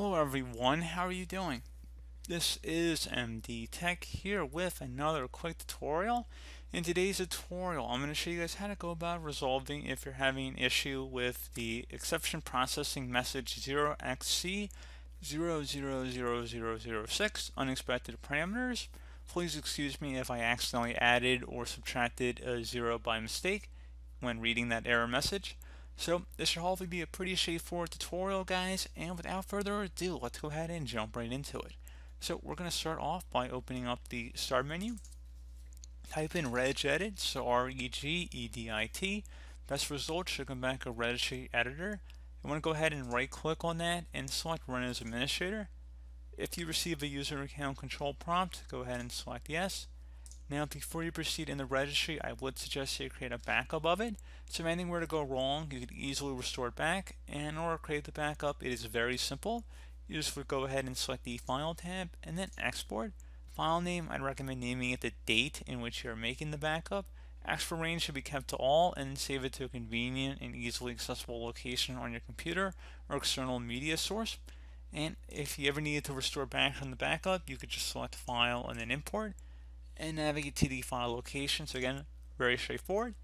Hello everyone, how are you doing? This is MD Tech here with another quick tutorial. In today's tutorial, I'm going to show you guys how to go about resolving if you're having an issue with the exception processing message 0xC000006 unexpected parameters. Please excuse me if I accidentally added or subtracted a zero by mistake when reading that error message. So this should hopefully be a pretty straightforward tutorial guys and without further ado let's go ahead and jump right into it. So we're going to start off by opening up the start menu. Type in regedit, so R-E-G-E-D-I-T. Best result should come back a registry editor. You want to go ahead and right click on that and select run as administrator. If you receive a user account control prompt, go ahead and select yes. Now before you proceed in the registry, I would suggest you create a backup of it. So if anything were to go wrong, you could easily restore it back. And to create the backup, it is very simple. You just would go ahead and select the File tab and then Export. File name, I'd recommend naming it the date in which you're making the backup. Export range should be kept to all and save it to a convenient and easily accessible location on your computer or external media source. And if you ever needed to restore back from the backup, you could just select File and then Import and navigate to the file location. So again, very straightforward.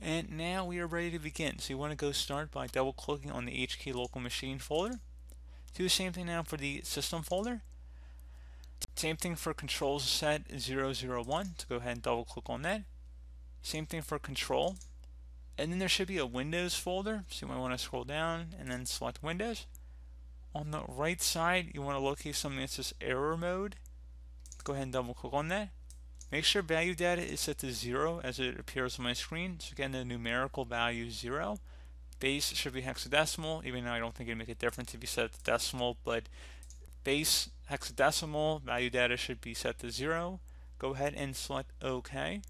And now we are ready to begin. So you want to go start by double clicking on the HK local machine folder. Do the same thing now for the system folder. Same thing for controls set 001. So go ahead and double click on that. Same thing for control. And then there should be a Windows folder. So you might want to scroll down and then select Windows. On the right side, you want to locate something that says error mode. Go ahead and double click on that. Make sure value data is set to 0 as it appears on my screen. So again, the numerical value is 0. Base should be hexadecimal, even though I don't think it'd make a difference if you set it to decimal, but base hexadecimal value data should be set to 0. Go ahead and select OK.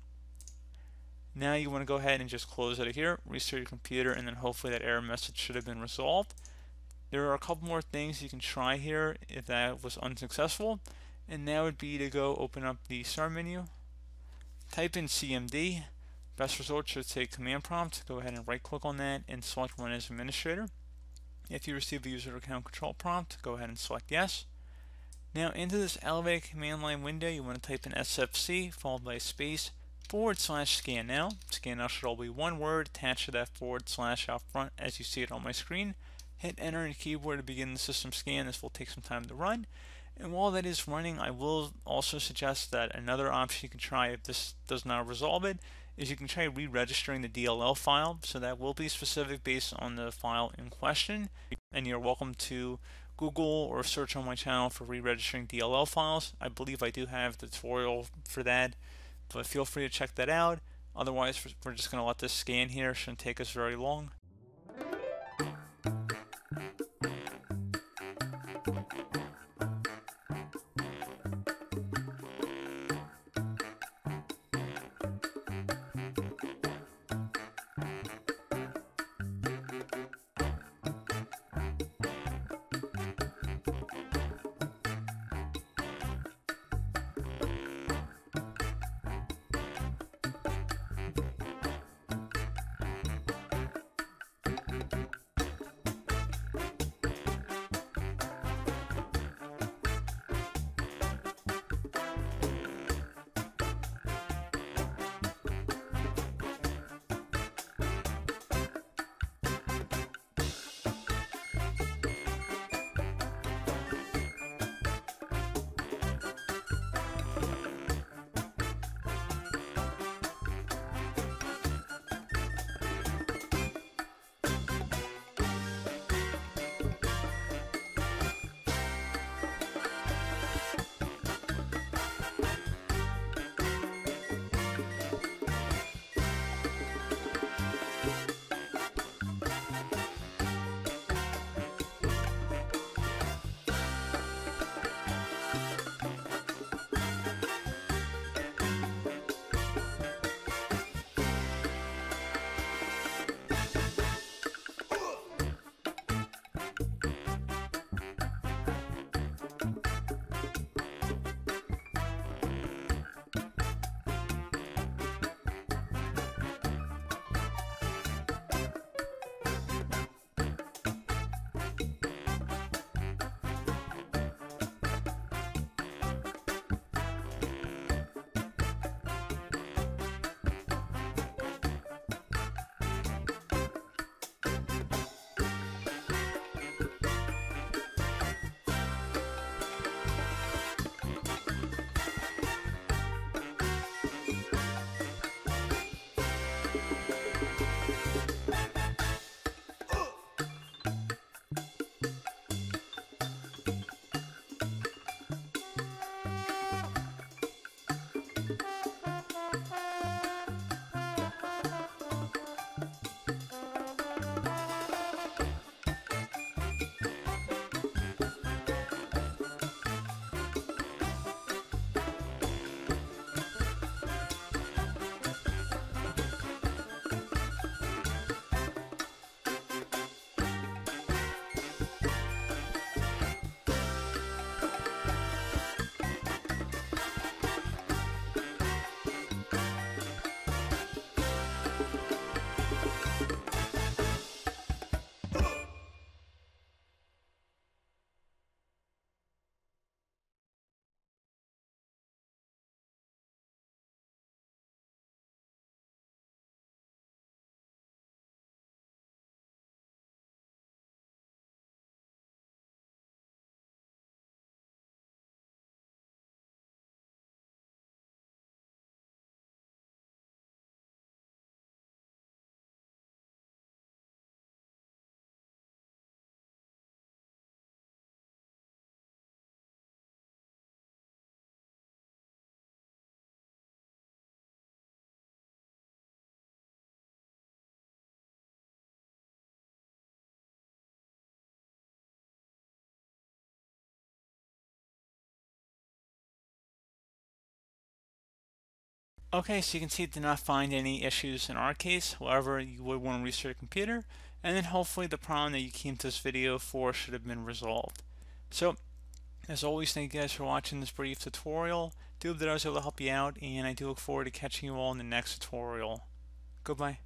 Now you want to go ahead and just close out of here, restart your computer, and then hopefully that error message should have been resolved. There are a couple more things you can try here if that was unsuccessful and that would be to go open up the start menu, type in CMD, best result should say command prompt, go ahead and right click on that and select run as administrator. If you receive a user account control prompt, go ahead and select yes. Now into this elevated command line window, you want to type in SFC followed by space forward slash scan now. Scan now should all be one word attached to that forward slash out front as you see it on my screen. Hit enter your keyboard to begin the system scan. This will take some time to run. And while that is running, I will also suggest that another option you can try if this does not resolve it is you can try re-registering the DLL file. So that will be specific based on the file in question. And you're welcome to Google or search on my channel for re-registering DLL files. I believe I do have the tutorial for that, but feel free to check that out. Otherwise, we're just going to let this scan here. It shouldn't take us very long. Okay, so you can see it did not find any issues in our case. However, you would want to restart your computer, and then hopefully the problem that you came to this video for should have been resolved. So, as always, thank you guys for watching this brief tutorial. do hope that I was able to help you out, and I do look forward to catching you all in the next tutorial. Goodbye.